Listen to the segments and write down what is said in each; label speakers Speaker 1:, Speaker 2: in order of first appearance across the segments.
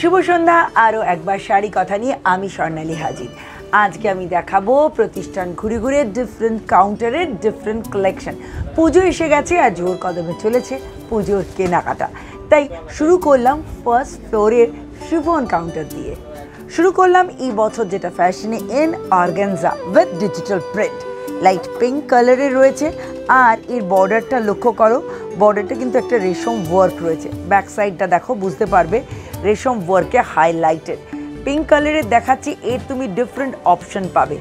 Speaker 1: শুভ সন্ধ্যা, আরও একবার শাড়ি কথা নিয়ে আমি স্বর্ণালী হাজির। আজকে আমি দেখাবো প্রতিষ্ঠান ঘুরে ঘুরে ডিফারেন্ট কাউন্টারের ডিফারেন্ট কালেকশন পুজো এসে গেছে আর জোর কদমে চলেছে পুজোর কেনাকাটা। তাই শুরু করলাম ফার্স্ট ফ্লোরের শিফন কাউন্টার দিয়ে। শুরু করলাম এই বছর যেটা ফ্যাশনে in organza with digital print light pink কালারের রয়েছে, আর এর বর্ডারটা লক্ষ্য করো বর্ডারটা কিন্তু একটা রেশম ওয়ার্ক রয়েছে। ব্যাক সাইডটা দেখো, বুঝতে পারবে। রেশম ওয়ার্কে হাইলাইটেড পিঙ্ক কালারের দেখাচ্ছি, এর তুমি ডিফারেন্ট অপশন পাবে।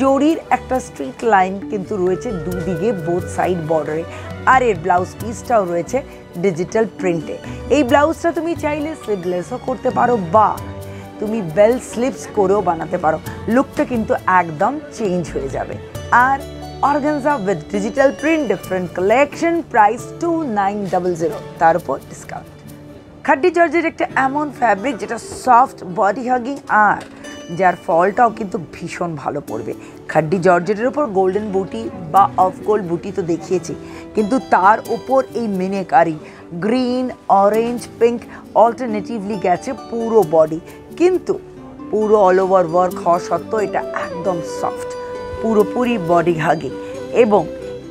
Speaker 1: জরির একটা স্ট্রিট লাইন কিন্তু রয়েছে দুদিকে বোথ সাইড বর্ডারে আর এর ব্লাউজ পিসটাও রয়েছে ডিজিটাল প্রিন্টে এই ব্লাউজটা তুমি চাইলে স্লিভলেসও করতে পারো বা তুমি বেল স্লিপস করেও বানাতে পারো। লুকটা কিন্তু একদম চেঞ্জ হয়ে যাবে। আর organza with digital print different collection price two nine double zero তার উপর ডিসকাউন্ট খাড্ডি জর্জের একটা এমন ফ্যাব্রিক যেটা সফট বডি হাগিং আর যার ফলটাও কিন্তু ভীষণ ভালো পড়বে। খাড্ডি জর্জেটের ওপর গোল্ডেন বুটি বা অফ গোল্ড বুটি তো দেখিয়েছি, কিন্তু তার ওপর এই meenakari green orange pink alternatively গেছে পুরো বডি কিন্তু পুরো অল ওভার ওয়ার্ক হওয়া সত্ত্বেও এটা একদম সফট পুরোপুরি বডি হাগিং এবং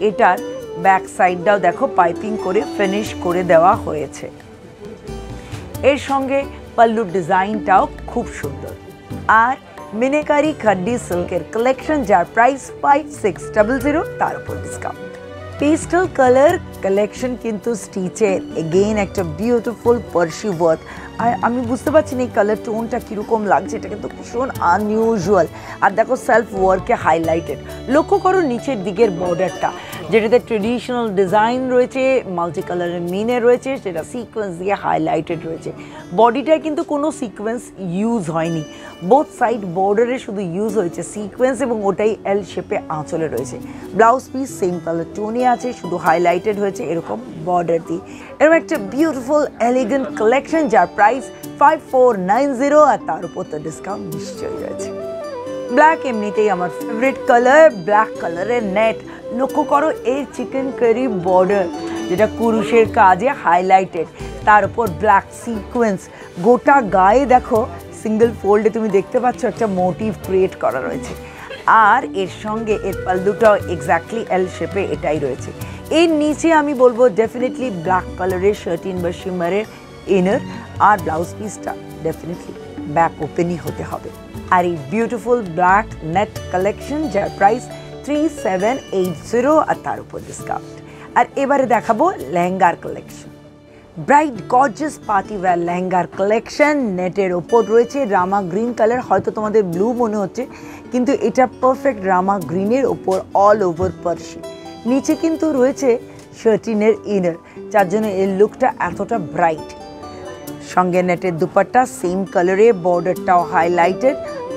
Speaker 1: এটার ব্যাক সাইডটাও দেখো পাইপিং করে ফিনিশ করে দেওয়া হয়েছে। এর সঙ্গে পাল্লুর ডিজাইনটাও খুব সুন্দর। আর মিনেকারি খাড্ডি সিল্কের কালেকশন যার price five six double zero তার উপর ডিসকাউন্ট পেস্টাল কালার কালেকশন কিন্তু স্টিচের এগেইন একটা বিউটিফুল পার্সি ওয়ার্ক আর আমি বুঝতে পারছি না এই কালার টোনটা কীরকম লাগছে, এটা কিন্তু ভীষণ আনইউজুয়াল আর দেখো সেলফ ওয়ার্কে হাইলাইটেড লক্ষ্য করো নিচের দিকের বর্ডারটা যেটাতে ট্রেডিশনাল ডিজাইন রয়েছে মাল্টি কালারের মিনে রয়েছে, সেটা সিকোয়েন্স দিয়ে হাইলাইটেড রয়েছে। বডিটায় কিন্তু কোনো সিকোয়েন্স ইউজ হয়নি। বোথ সাইড বর্ডারে শুধু ইউজ হয়েছে সিকোয়েন্স এবং ওটাই এল শেপে আঁচলে রয়েছে। ব্লাউজ পিস সেম কালার টোনে আছে, শুধু হাইলাইটেড হয়েছে এরকম বর্ডার দিয়ে। এরকম একটা বিউটিফুল এলিগেন্ট কালেকশন যার price five four nine zero আর তার উপর তো ডিসকাউন্ট নিশ্চয়ই রয়েছে। ব্ল্যাক এমনিতেই আমার ফেভারিট কালার ব্ল্যাক কালারের নেট লক্ষ্য করো, এই চিকেন কারি বর্ডার যেটা কুরুষের কাজে হাইলাইটেড তার উপর ব্ল্যাক সিকোয়েন্স গোটা গায়ে দেখো সিঙ্গেল ফোল্ডে তুমি দেখতে পাচ্ছ একটা মোটিভ ক্রিয়েট করা রয়েছে। আর এর সঙ্গে এর পাল্লুটাও এক্স্যাক্টলি এল শেপে এটাই রয়েছে। এর নিচে আমি বলব ডেফিনেটলি ব্ল্যাক কালারের শার্টিন বা শিমারের ইনার আর ব্লাউজ পিসটা ডেফিনেটলি ব্যাক ওপেনই হতে হবে। আর এই বিউটিফুল ব্ল্যাক নেট কালেকশন যার price three seven eight zero আর তার উপর ডিসকাউন্ট আর এবারে দেখাবো লেহেঙ্গার collection bright gorgeous party wear লেহেঙ্গার collection নেটের ওপর রয়েছে রামা গ্রিন কালার হয়তো তোমাদের ব্লু মনে হচ্ছে, কিন্তু এটা পারফেক্ট রামা গ্রিনের ওপর অল ওভার পার্সি নিচে কিন্তু রয়েছে শার্টিনের ইনার যার জন্য এর লুকটা এতটা ব্রাইট সঙ্গে নেটের দুপাট্টা সেম কালারে বর্ডারটাও হাইলাইটেড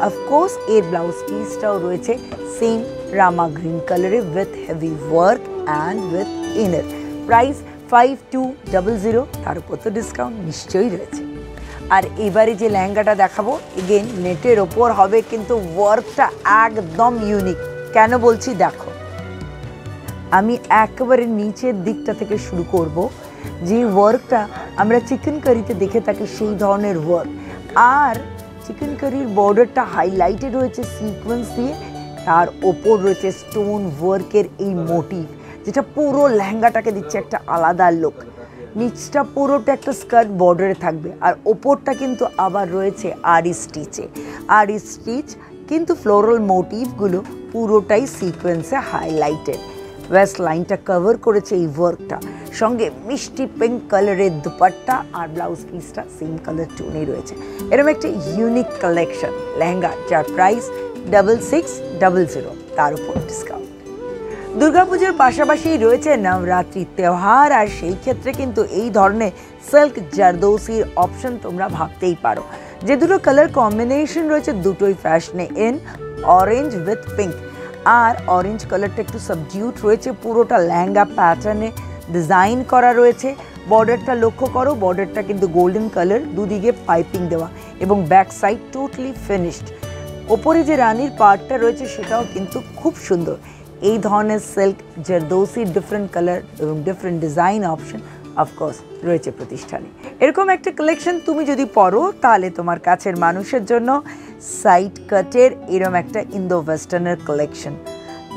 Speaker 1: অফকোর্স এর ব্লাউজ পিসটাও রয়েছে সেম রামা গ্রিন কালারে with heavy work and with inner price five two double zero তার উপর তো ডিসকাউন্ট নিশ্চয়ই রয়েছে। আর এবারে যে লেহেঙ্গাটা দেখাবো এগেন নেটের ওপর হবে কিন্তু ওয়ার্কটা একদম ইউনিক কেন বলছি? দেখো, আমি একেবারে নিচের দিকটা থেকে শুরু করব, যে ওয়ার্কটা আমরা চিকেন কারিতে দেখে থাকি সেই ধরনের ওয়ার্ক আর চিকেন কারির বর্ডারটা হাইলাইটেড হয়েছে সিকোয়েন্স দিয়ে তার ওপর রয়েছে স্টোন ওয়ার্কের এই মোটিভ যেটা পুরো লেহেঙ্গাটাকে দিচ্ছে একটা আলাদা লুক নিচটা পুরোটা একটা স্কার্ট বর্ডারে থাকবে, আর ওপরটা কিন্তু আবার রয়েছে আরি স্টিচে আরি স্টিচ কিন্তু ফ্লোরাল মোটিভগুলো পুরোটাই সিকোয়েন্সে হাইলাইটেড ওয়েস্ট লাইনটা কভার করেছে এই ওয়ার্কটা সঙ্গে মিষ্টি পিঙ্ক কালারের দুপাট্টা আর ব্লাউজ পিসটা সেম কালার টোনে রয়েছে। এরকম একটা ইউনিক কালেকশন লেহেঙ্গা, যার প্রাইস সিক্স জিরো তার উপর ডিসকাউন্ট দুর্গাপুজোর পাশাপাশি রয়েছে নবরাত্রি তেওহার আর সেই ক্ষেত্রে কিন্তু এই ধরনের সিল্ক জারদৌসির অপশন তোমরা ভাবতেই পারো। যে দুটো কালার কম্বিনেশন রয়েছে, দুটোই ফ্যাশনে ইন অরেঞ্জ উইথ পিঙ্ক আর অরেঞ্জ কালারটা একটু সাবজিউট রয়েছে, পুরোটা ল্যাঙ্গা প্যাটার্নে ডিজাইন করা রয়েছে। বর্ডারটা লক্ষ্য করো বর্ডারটা কিন্তু গোল্ডেন কালার দুদিকে পাইপিং দেওয়া এবং ব্যাক সাইড টোটালি ফিনিশড ওপরে যে রানীর পার্টটা রয়েছে সেটাও কিন্তু খুব সুন্দর। এই ধরনের সিল্ক জারদৌসি ডিফারেন্ট কালার এবং different design option of course রয়েছে প্রতিষ্ঠানে। এরকম একটা কালেকশন তুমি যদি পরো, তাহলে তোমার কাছের মানুষের জন্য সাইড কাটের এরম একটা Indo ওয়েস্টার্নের collection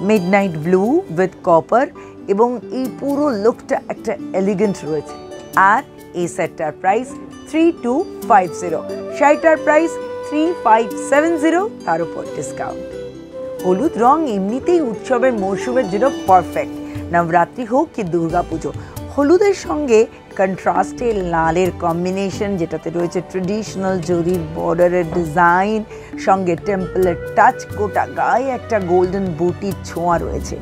Speaker 1: midnight blue with copper এবং এই পুরো লুকটা একটা এলিগেন্ট রয়েছে। আর এই সেটটার price three two five zero শাড়িটার price three five seven zero তার উপর ডিসকাউন্ট হলুদ রং এমনিতেই উৎসবের মরশুমের জন্য পারফেক্ট নবরাত্রি হোক কি দুর্গাপুজো, হলুদের সঙ্গে কন্ট্রাস্টে লালের কম্বিনেশন যেটাতে রয়েছে ট্রেডিশনাল জরির বর্ডারের ডিজাইন সঙ্গে টেম্পলের টাচ গোটা গায়ে একটা গোল্ডেন বুটির ছোঁয়া রয়েছে।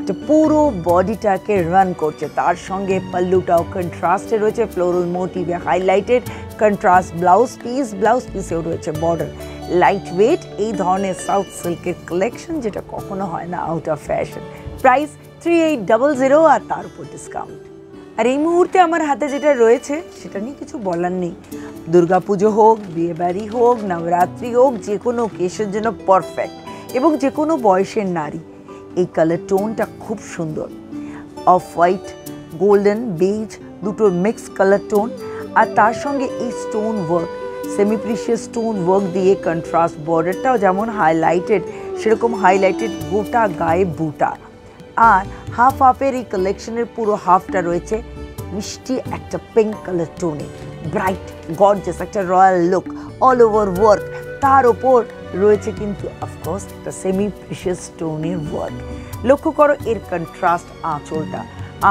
Speaker 1: এটা পুরো বডিটাকে রান করছে। তার সঙ্গে পাল্লুটাও কন্ট্রাস্টে রয়েছে floral মোটিভে highlighted contrast blouse piece blouse পিসেও রয়েছে বর্ডার লাইট ওয়েট এই ধরনের সাউথ সিল্কের কালেকশন যেটা কখনো হয় না out of fashion price three eight zero আর তার উপর ডিসকাউন্ট আর এই মুহূর্তে আমার হাতে যেটা রয়েছে, সেটা নিয়ে কিছু বলার নেই। দুর্গাপুজো হোক, বিয়েবাড়ি হোক, নবরাত্রি হোক, যে কোনো কেসের জন্য পারফেক্ট এবং যে কোনো বয়সের নারী, এই কালার টোনটা খুব সুন্দর। অফ হোয়াইট গোল্ডেন বেজ দুটোর মিক্স কালার টোন আর তার সঙ্গে এই stone work semi precious stone work দিয়ে কন্ট্রাস্ট বর্ডারটাও যেমন হাইলাইটেড সেরকম হাইলাইটেড গোটা গায়ে বুটা। আর হাফ হাফের এই কালেকশনের পুরো হাফটা রয়েছে মিষ্টি একটা পিঙ্ক কালার টোনে ব্রাইট গর্জাস একটা royal look all over work তার ওপর রয়েছে কিন্তু অফকোর্স একটা সেমি প্রিশিয়াস স্টোনের ওয়ার্ক লক্ষ্য করো এর কন্ট্রাস্ট আঁচলটা।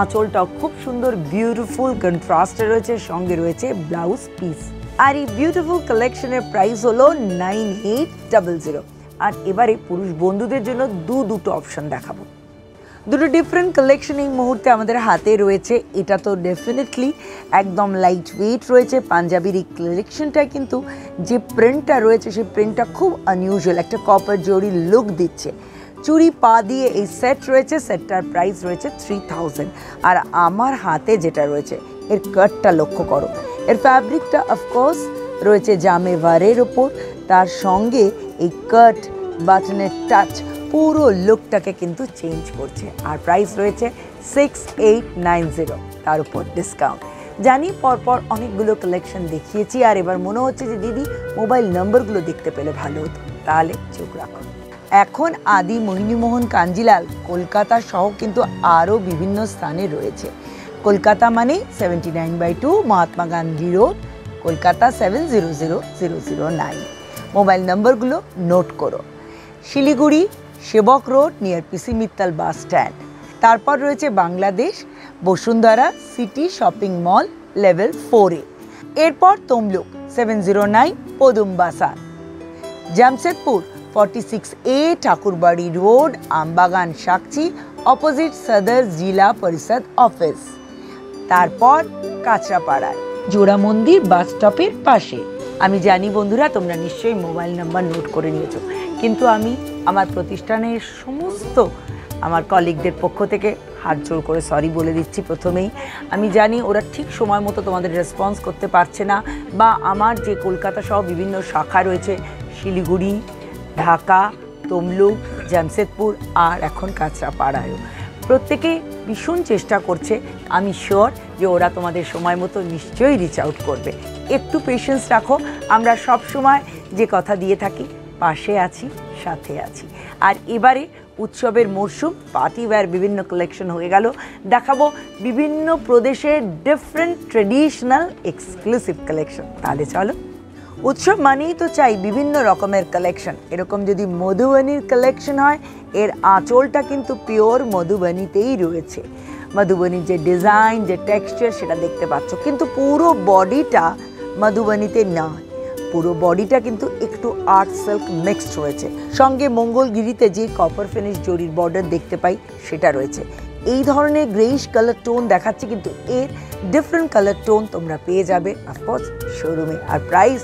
Speaker 1: আঁচলটাও খুব সুন্দর বিউটিফুল কন্ট্রাস্টে রয়েছে, সঙ্গে রয়েছে ব্লাউজ পিস আর এই বিউটিফুল কালেকশনের প্রাইস হলো নাইন এইট ডাবল জিরো আর এবারে পুরুষ বন্ধুদের জন্য দু দুটো অপশন দেখাবো। দুটো ডিফারেন্ট কালেকশন এই মুহূর্তে আমাদের হাতে রয়েছে। এটা তো ডেফিনেটলি একদম লাইট ওয়েট রয়েছে। পাঞ্জাবির এই কালেকশনটা কিন্তু যে প্রিন্টটা রয়েছে, সেই প্রিন্টটা খুব আনইউজুয়াল একটা কপার জরি লুক দিচ্ছে। চুরি, পা দিয়ে এই সেট রয়েছে সেটটার প্রাইস রয়েছে থ্রি আর আমার হাতে যেটা রয়েছে, এর কাটটা লক্ষ্য করো। এর ফ্যাব্রিকটা অফকোর্স রয়েছে জামেভারের ওপর তার সঙ্গে এই কাট বাটনের টাচ পুরো লুকটাকে কিন্তু চেঞ্জ করছে। আর প্রাইস রয়েছে সিক্স এইট নাইন জিরো তার উপর ডিসকাউন্ট জানি পরপর অনেকগুলো কালেকশন দেখিয়েছি, আর এবার মনে হচ্ছে যে দিদি মোবাইল নম্বরগুলো দেখতে পেলে ভালো হতো। তাহলে চোখ রাখুন এখন আদি মোহিনীমোহন কাঞ্জিলাল কলকাতা সহ কিন্তু আরও বিভিন্ন স্থানে রয়েছে। কলকাতা মানে seventy nine by two Mahatma Gandhi road Kolkata seven zero zero zero zero nine mobile নম্বরগুলো note করো। Siliguri, Sevoke road near PC Mittal bus stand তারপর রয়েছে Bangladesh, Bashundhara city shopping mall level ফোরে এরপর Tamluk seven zero nine Padumbasan Jamshedpur forty six A Thakurbari road, Aambagan Sakchi opposite Sadar Zila Parishad office. তারপর কাঁচরাপাড়ায়। জোড়া মন্দির বাস স্টপের পাশে। আমি জানি বন্ধুরা, তোমরা নিশ্চয়ই মোবাইল নাম্বার নোট করে নিয়েছো। কিন্তু আমি আমার প্রতিষ্ঠানের সমস্ত আমার কলিগদের পক্ষ থেকে হাত জোর করে সরি বলে দিচ্ছি প্রথমেই। আমি জানি ওরা ঠিক সময় মতো তোমাদের রেসপন্স করতে পারছে না, বা আমার যে কলকাতা সহ বিভিন্ন শাখা রয়েছে, শিলিগুড়ি ঢাকা, তমলুক, জামশেদপুর আর এখন কাঁচরাপাড়ায়ও। প্রত্যেকে ভীষণ চেষ্টা করছে, আমি শিওর যে ওরা তোমাদের সময় মতো নিশ্চয়ই রিচ আউট করবে। একটু পেশেন্স রাখো, আমরা সব সময় যে কথা দিয়ে থাকি, পাশে আছি, সাথে আছি। আর এবারে উৎসবের মরশুম পার্টি ওয়্যার বিভিন্ন কালেকশন হয়ে গেল। দেখাবো বিভিন্ন প্রদেশের ডিফারেন্ট ট্রেডিশনাল এক্সক্লুসিভ কালেকশন তাহলে চলো। উৎসব মানেই তো চাই বিভিন্ন রকমের কালেকশন এরকম যদি মধুবনির কালেকশন হয়, এর আঁচলটা কিন্তু পিওর মধুবনীতেই রয়েছে। মধুবনীর যে ডিজাইন যে টেক্সচার সেটা দেখতে পাচ্ছ। কিন্তু পুরো বডিটা মধুবনীতে নয় পুরো বডিটা কিন্তু একটু আর্ট সিল্ক মিক্সড রয়েছে। সঙ্গে মঙ্গলগিরিতে যে কপার ফিনিশ জরির বর্ডার দেখতে পাই, সেটা রয়েছে। এই ধরনের গ্রেইশ কালার টোন দেখাচ্ছে কিন্তু এর ডিফারেন্ট কালার টোন তোমরা পেয়ে যাবে অফকোর্স শোরুমে আর price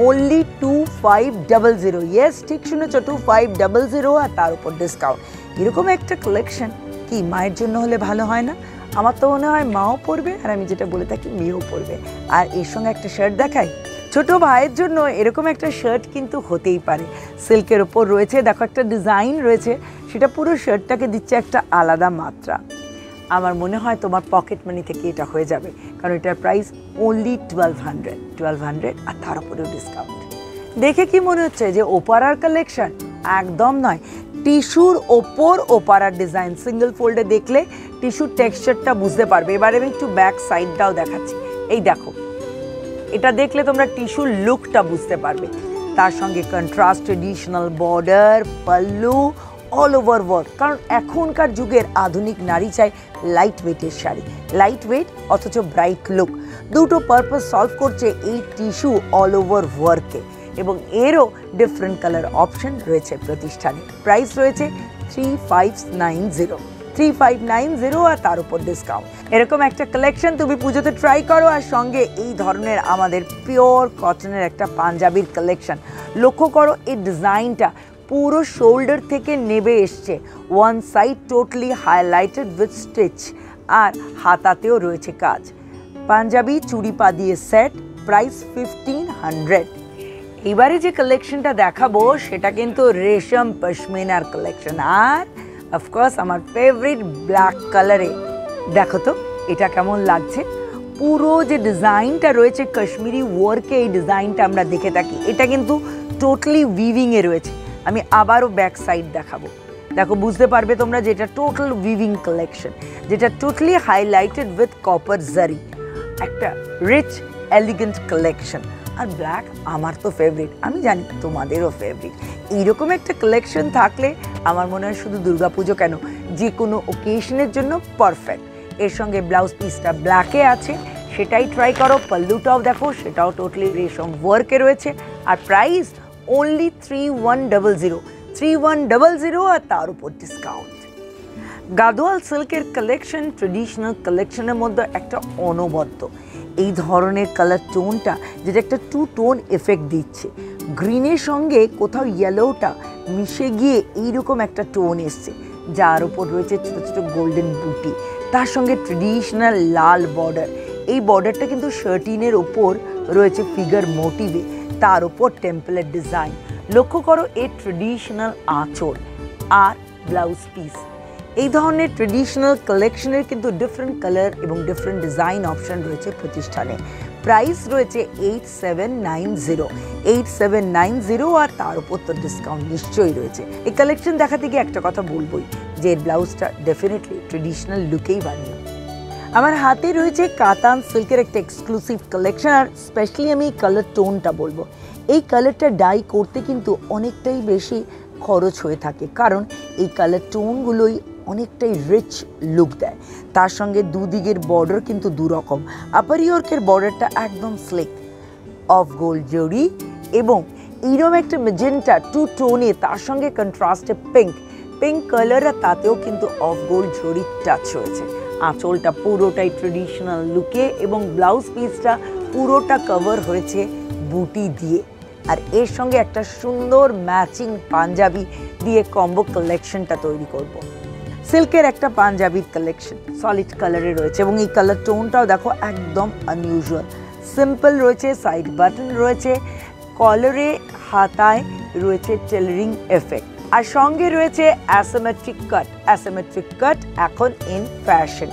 Speaker 1: only two five double zero yes ঠিক শুনেছ টু ফাইভ ডাবল জিরো আর তার উপর ডিসকাউন্ট এরকম একটা কালেকশন কি মায়ের জন্য হলে ভালো হয় না? আমার তো মনে হয় মাও পরবে আর আমি যেটা বলে থাকি মেয়েও পরবে। আর এর সঙ্গে একটা শার্ট দেখাই। ছোট ভাইয়ের জন্য এরকম একটা শার্ট কিন্তু হতেই পারে। সিল্কের ওপর রয়েছে, দেখো একটা ডিজাইন রয়েছে, সেটা পুরো শার্টটাকে দিচ্ছে একটা আলাদা মাত্রা। আমার মনে হয় তোমার পকেট মানি থেকে এটা হয়ে যাবে। কারণ এটার price only twelve hundred twelve hundred আর তার উপরেও ডিসকাউন্ট দেখে কি মনে হচ্ছে যে ওপারার কালেকশন একদম নয়। টিস্যুর ওপর ওপারার ডিজাইন সিঙ্গেল ফোল্ডে দেখলে টিস্যুর টেক্সচারটা বুঝতে পারবে। এবারে আমি একটু ব্যাক সাইডটাও দেখাচ্ছি। এই দেখো, এটা দেখলে তোমরা টিস্যুর লুকটা বুঝতে পারবে। তার সঙ্গে contrast traditional border pallu all over work কারণ এখনকার যুগের আধুনিক নারী চায় লাইট ওয়েটের শাড়ি। লাইট ওয়েট অথচ ব্রাইট লুক দুটো পারপাস সলভ করছে এই টিস্যু অল ওভার ওয়ার্কে এবং এরও ডিফারেন্ট কালার অপশন রয়েছে প্রতিষ্ঠানে। প্রাইস রয়েছে three five nine zero three five nine zero আর তার উপর ডিসকাউন্ট এরকম একটা কালেকশন তুমি পুজোতে ট্রাই করো আর সঙ্গে এই ধরনের আমাদের পিওর কটনের একটা পাঞ্জাবির কালেকশন লক্ষ্য করো, এই ডিজাইনটা পুরো শোল্ডার থেকে নেবে এসছে। One side totally highlighted with stitch আর হাতাতেও রয়েছে কাজ। পাঞ্জাবি চুড়ি পা দিয়ে সেট প্রাইস ফিফটিন হান্ড্রেড এবারে যে কালেকশনটা দেখাবো, সেটা কিন্তু রেশম পশমিনার কালেকশন আর অফকোর্স আমার ফেভারিট ব্ল্যাক কালারে দেখো তো, এটা কেমন লাগছে? পুরো যে ডিজাইনটা রয়েছে কাশ্মীরি ওয়ার্কে এই ডিজাইনটা আমরা দেখে থাকি। এটা কিন্তু টোটালি উইভিংয়ে রয়েছে। আমি আবারও ব্যাক সাইড দেখাবো। দেখো, বুঝতে পারবে তোমরা যেটা টোটাল উইভিং কালেকশন যেটা totally highlighted with copper zari একটা রিচ এলিগেন্ট কালেকশন আর ব্ল্যাক আমার তো ফেভারিট আমি জানি তোমাদেরও ফেভারিট এইরকম একটা কালেকশন থাকলে আমার মনে হয় শুধু দুর্গাপুজো কেন? যে কোনো ওকেশনের জন্য পারফেক্ট এর সঙ্গে ব্লাউজ পিসটা ব্ল্যাকে আছে, সেটাই ট্রাই করো। পাল্লুটাও দেখো, সেটাও টোটালি রেশম ওয়ার্কে রয়েছে। আর price only three one double zero three one double zero আর তার উপর ডিসকাউন্ট গাদোয়াল সিল্কের কালেকশন ট্রেডিশনাল কালেকশনের মধ্যে একটা অনবদ্য। এই ধরনের কালার টোনটা যেটা একটা টু টোন এফেক্ট দিচ্ছে গ্রিনের সঙ্গে কোথাও ইয়েলোটা মিশে গিয়ে এইরকম একটা টোন এসছে, যার উপর রয়েছে ছোটো ছোটো গোল্ডেন বুটি তার সঙ্গে ট্রেডিশনাল লাল বর্ডার এই বর্ডারটা কিন্তু শার্টিনের ওপর রয়েছে ফিগার মোটিভে তার ওপর টেম্পলের ডিজাইন লক্ষ্য করো এর ট্রেডিশনাল আঁচল আর ব্লাউজ পিস এই ধরনের ট্রেডিশনাল কালেকশনের কিন্তু ডিফারেন্ট কালার এবং ডিফারেন্ট ডিজাইন অপশন রয়েছে প্রতিষ্ঠানে। প্রাইস রয়েছে eight seven nine zero eight seven nine zero আর তার উপর তো ডিসকাউন্ট নিশ্চয়ই রয়েছে। এই কালেকশন দেখাতে গিয়ে একটা কথা বলবোই যে এর ব্লাউজটা ডেফিনেটলি ট্রেডিশনাল লুকেই বানিয়ে। আমার হাতে রয়েছে কাতান সিল্কের একটা এক্সক্লুসিভ কালেকশন আর স্পেশালি আমি এই কালার টোনটা বলব। এই কালারটা ডাই করতে কিন্তু অনেকটাই বেশি খরচ হয়ে থাকে, কারণ এই কালার টোনগুলোই অনেকটাই রিচ লুক দেয়। তার সঙ্গে দুদিকের বর্ডার কিন্তু দুরকম। আপার ইয়র্কের বর্ডারটা একদম স্লিক অফ গোল্ড জরি এবং এইরকম একটা মেজেন্টা টু টোনে তার সঙ্গে কন্ট্রাস্টে পিঙ্ক পিঙ্ক কালার আর তাতেও কিন্তু অফ গোল্ড জরির টাচ রয়েছে। আঁচলটা পুরোটাই ট্রেডিশনাল লুকে এবং ব্লাউজ পিসটা পুরোটা কভার হয়েছে বুটি দিয়ে। আর এর সঙ্গে একটা সুন্দর ম্যাচিং পাঞ্জাবি দিয়ে কম্বো কালেকশনটা তৈরি করব। সিল্কের একটা পাঞ্জাবির কালেকশন সলিড কালারে রয়েছে এবং এই কালার টোনটাও দেখো একদম আনইউজুয়াল সিম্পল রয়েছে সাইড বাটন রয়েছে কলারে হাতায় রয়েছে টেলারিং এফেক্ট আর সঙ্গে রয়েছে অ্যাসোমেট্রিক কাট অ্যাসোমেট্রিক কাট এখন ইন ফ্যাশন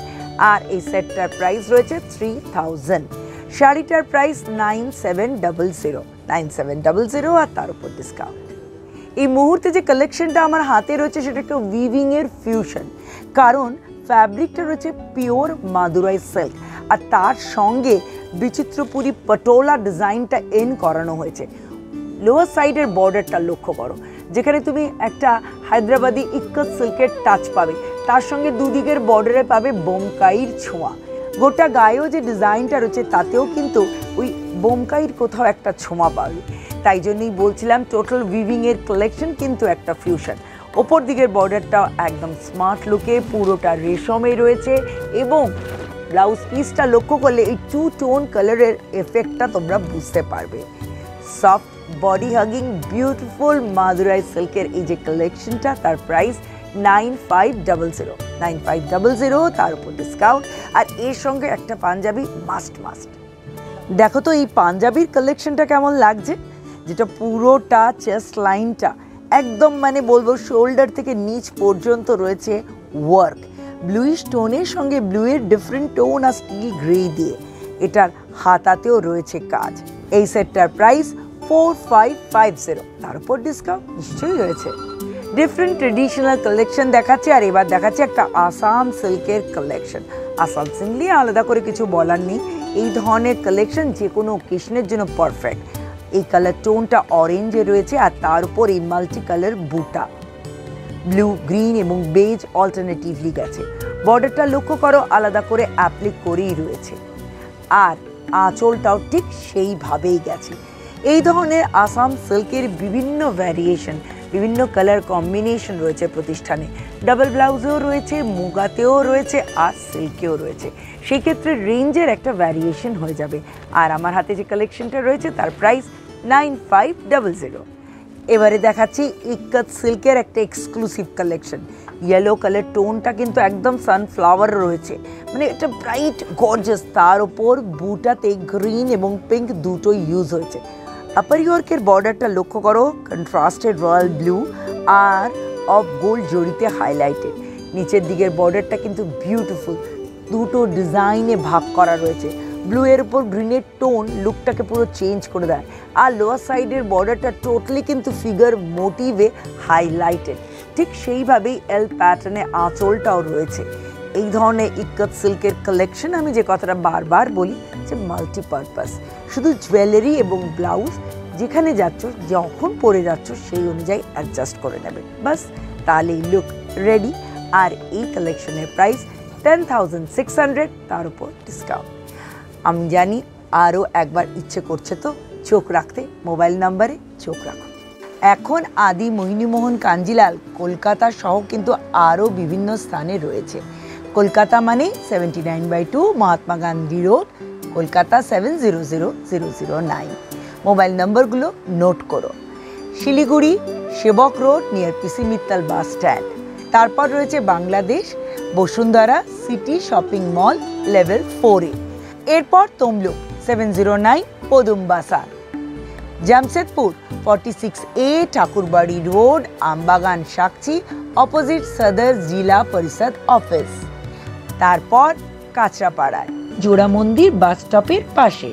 Speaker 1: আর এই সেটটার প্রাইস রয়েছে থ্রি থাউজেন্ড শাড়িটার price nine seven double zero nine seven double zero আর তার উপর ডিসকাউন্ট এই মুহূর্তে যে কালেকশনটা আমার হাতে রয়েছে সেটা একটা উইভিংয়ের ফিউশন কারণ ফ্যাব্রিকটা রয়েছে পিওর মাদুরাই সিল্ক আর তার সঙ্গে বিচিত্রপুরী পটোলা ডিজাইনটা এন করানো হয়েছে। লোয়ার সাইডের বর্ডারটা লক্ষ্য করো। যেখানে তুমি একটা হায়দ্রাবাদি ইক্কত সিল্কের টাচ পাবে। তার সঙ্গে দুদিকের বর্ডারে পাবে বোমকাইর ছোঁয়া। গোটা গায়েও যে ডিজাইনটা রয়েছে, তাতেও কিন্তু ওই বোমকাইর কোথাও একটা ছোঁয়া পাবে। তাই জন্যই বলছিলাম টোটাল উইভিংয়ের কালেকশন কিন্তু একটা ফিউশন ওপর দিকের বর্ডারটাও একদম স্মার্ট লুকে পুরোটা রেশমে রয়েছে এবং ব্লাউজ পিসটা লক্ষ্য করলে এই টু টোন কালারের এফেক্টটা তোমরা বুঝতে পারবে। Soft body hugging beautiful Madurai সিল্কের এই যে কালেকশনটা তার price nine five double zero nine five double zero তার উপর ডিসকাউন্ট আর এর সঙ্গে একটা পাঞ্জাবি মাস্ট মাস্ট দেখো তো এই পাঞ্জাবির কালেকশনটা কেমন লাগছে? যেটা পুরোটা চেস্ট লাইনটা একদম মানে বলব শোল্ডার থেকে নিচ পর্যন্ত রয়েছে ওয়ার্ক ব্লুইশ টোনের সঙ্গে ব্লুয়ের ডিফারেন্ট টোন আর স্টিল গ্রে দিয়ে, এটার হাতাতেও রয়েছে কাজ। এই সেটটার price four five five zero তার উপর ডিসকাউন্ট নিশ্চয়ই রয়েছে। ডিফারেন্ট ট্রেডিশনাল কালেকশন দেখাচ্ছে আর এবার দেখাচ্ছে একটা আসাম সিল্কের কালেকশন আসাম সিল্ক নিয়ে আলাদা করে কিছু বলার নেই। এই ধরনের কালেকশন যে কোনো ওকেশনের জন্য পারফেক্ট এই কালার টোনটা অরেঞ্জে রয়েছে আর তার উপর এই মাল্টি কালার বুটা। ব্লু গ্রিন এবং বেজ অল্টারনেটিভলি গেছে। বর্ডারটা লক্ষ্য করো, আলাদা করে অ্যাপ্লিক করেই রয়েছে। আর আঁচলটাও ঠিক সেইভাবেই গেছে। এই ধরনের আসাম সিল্কের বিভিন্ন ভ্যারিয়েশন বিভিন্ন কালার কম্বিনেশন রয়েছে প্রতিষ্ঠানে। ডাবল ব্লাউজেও রয়েছে, মুগাতেও রয়েছে আর সিল্কেও রয়েছে। সেই ক্ষেত্রে রেঞ্জের একটা ভ্যারিয়েশন হয়ে যাবে। আর আমার হাতে যে কালেকশনটা রয়েছে, তার প্রাইস নাইন ফাইভ জিরো এবারে দেখাচ্ছি ইক্কত সিল্কের একটা এক্সক্লুসিভ কালেকশন ইয়েলো কালার টোনটা কিন্তু একদম সানফ্লাওয়ার রয়েছে। মানে এটা ব্রাইট গর্জাস তার ওপর বুটাতে গ্রিন এবং পিঙ্ক দুটো ইউজ হয়েছে। আপার ইয়র্কের বর্ডারটা লক্ষ্য করো কন্ট্রাস্টেড রয়্যাল ব্লু আর অফ গোল্ড জড়িতে হাইলাইটেড নিচের দিকের বর্ডারটা কিন্তু বিউটিফুল দুটো ডিজাইনে ভাগ করা রয়েছে। ব্লু এর উপর গ্রিনের টোন লুকটাকে পুরো চেঞ্জ করে দেয়। আর লোয়ার সাইডের বর্ডারটা টোটালি কিন্তু ফিগার মোটিভে হাইলাইটেড ঠিক সেইভাবেই এল প্যাটার্নে আঁচলটাও রয়েছে। এই ধরনের ইক্কত সিল্কের কালেকশন আমি যে কথাটা বারবার বলি যে মাল্টিপারপাস শুধু জুয়েলারি এবং ব্লাউজ যেখানে যাচ্ছ, যখন পরে যাচ্ছ, সেই অনুযায়ী অ্যাডজাস্ট করে নেবে। বাস, তাহলেই লুক রেডি আর এই কালেকশনের প্রাইস টেন তার উপর ডিসকাউন্ট আমি জানি আরও একবার ইচ্ছে করছে তো চোখ রাখতে মোবাইল নাম্বারে চোখ রাখো। এখন আদি মোহিনীমোহন কাঞ্জিলাল কলকাতা সহ কিন্তু আরও বিভিন্ন স্থানে রয়েছে। কলকাতা মানে seventy nine by two Mahatma Gandhi road Kolkata seven zero zero zero zero nine. Mobile নম্বরগুলো note করো। Siliguri, Sevoke road near PC Mittal bus stand তারপর রয়েছে Bangladesh, Bashundhara city shopping mall level ফোরে এরপর Tamluk seven zero nine Padumbasan Jamshedpur forty six A Thakurbari road Aambagan Sakchi opposite Sadar Zila Parishad office তারপর কাঁচরাপাড়ায়। জোড়া মন্দির বাস স্টপের পাশে।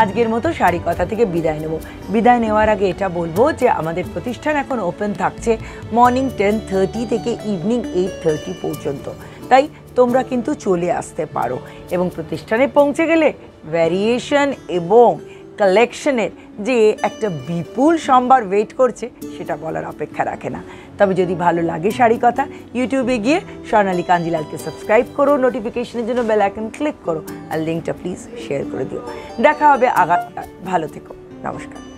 Speaker 1: আজকের মতো শাড়ি কথা থেকে বিদায় নেব। বিদায় নেওয়ার আগে এটা বলব যে আমাদের প্রতিষ্ঠান এখন ওপেন থাকছে মর্নিং টেন থার্টি থেকে ইভিনিং এইট থার্টি পর্যন্ত। তাই তোমরা কিন্তু চলে আসতে পারো এবং প্রতিষ্ঠানে পৌঁছে গেলে ভ্যারিয়েশন এবং কালেকশনের যে একটা বিপুল সম্ভার ওয়েট করছে, সেটা বলার অপেক্ষা রাখে না। তবে যদি ভালো লাগে শাড়ি কথা ইউটিউবে গিয়ে স্বর্ণালী কাঞ্জিলালকে সাবস্ক্রাইব করো নোটিফিকেশনের জন্য বেল আইকন ক্লিক করো, আর লিঙ্কটা প্লিজ শেয়ার করে দিও। দেখা হবে আগা ভালো থেকো। নমস্কার।